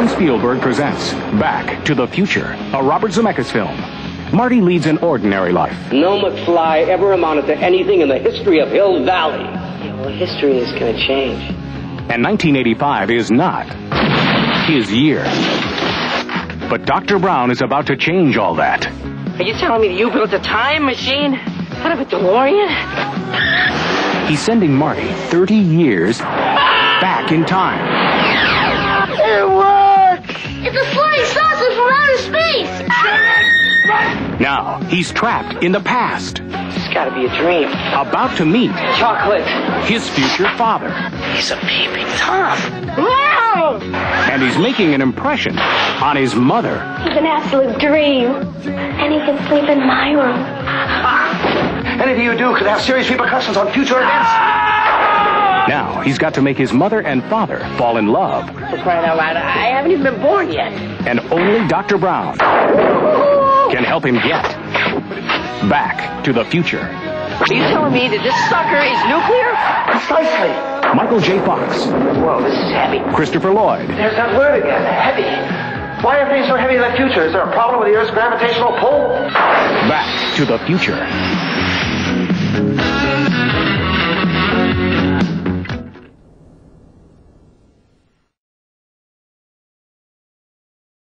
Steven Spielberg presents Back to the Future, a Robert Zemeckis film. Marty leads an ordinary life. No McFly ever amounted to anything in the history of Hill Valley. Yeah, well, history is going to change. And 1985 is not his year. But Dr. Brown is about to change all that. Are you telling me that you built a time machine out of a DeLorean? He's sending Marty 30 years back in time. It works! It's a flying saucer from outer space! Now, he's trapped in the past, It's got to be a dream. about to meet Chocolate. his future father. He's a peeping Tom. Wow! And he's making an impression on his mother. He's an absolute dream. And he can sleep in my room. Anything you do could have serious repercussions on future events. Now, he's got to make his mother and father fall in love. For crying out loud, I haven't even been born yet. And only Dr. Brown can help him get back to the future. Are you telling me that this sucker is nuclear? Precisely. Michael J. Fox, Whoa, this is heavy. Christopher Lloyd, There's that word again, heavy. Why are things so heavy in the future? Is there a problem with the Earth's gravitational pull? Back to the Future.